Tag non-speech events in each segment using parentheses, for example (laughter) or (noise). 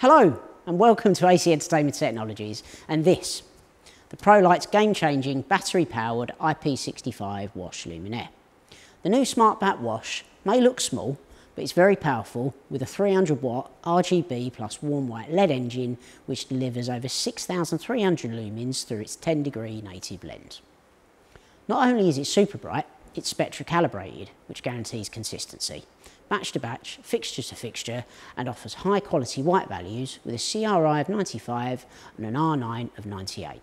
Hello and welcome to AC Entertainment Technologies and this, the PROLIGHTS game-changing battery-powered IP65 wash luminaire. The new SmartBat wash may look small, but it's very powerful with a 300 watt RGB plus warm white LED engine which delivers over 6,300 lumens through its 10 degree native lens. Not only is it super bright, it's spectra calibrated, which guarantees consistency batch to batch, fixture to fixture, and offers high quality white values with a CRI of 95 and an R9 of 98.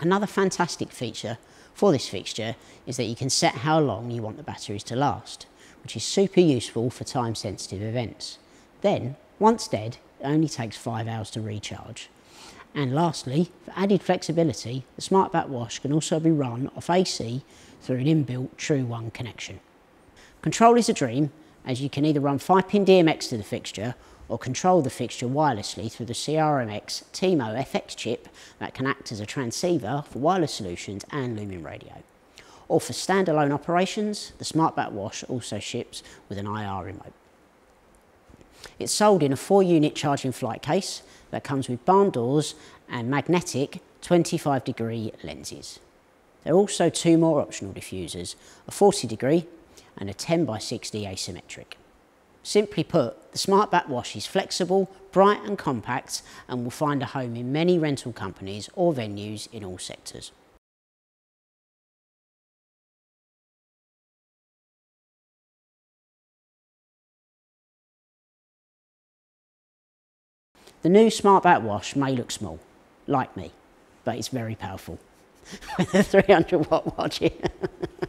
Another fantastic feature for this fixture is that you can set how long you want the batteries to last, which is super useful for time sensitive events. Then, once dead, it only takes 5 hours to recharge. And lastly, for added flexibility, the SmartBat wash can also be run off AC through an inbuilt TRUE1 connection. Control is a dream as you can either run 5-pin DMX to the fixture or control the fixture wirelessly through the CRMX TIMO FX chip that can act as a transceiver for wireless solutions and LumenRadio. Or for standalone operations, the SmartBat Wash also ships with an IR remote. It's sold in a 4-unit charging flight case that comes with barn doors and magnetic 25 degree lenses. There are also two more optional diffusers, a 40 degree and a 10 by 60 asymmetric. Simply put, the SmartBat Wash is flexible, bright and compact and will find a home in many rental companies or venues in all sectors. The new SmartBat Wash may look small, like me, but it's very powerful. (laughs) With a 300 watt watch (laughs)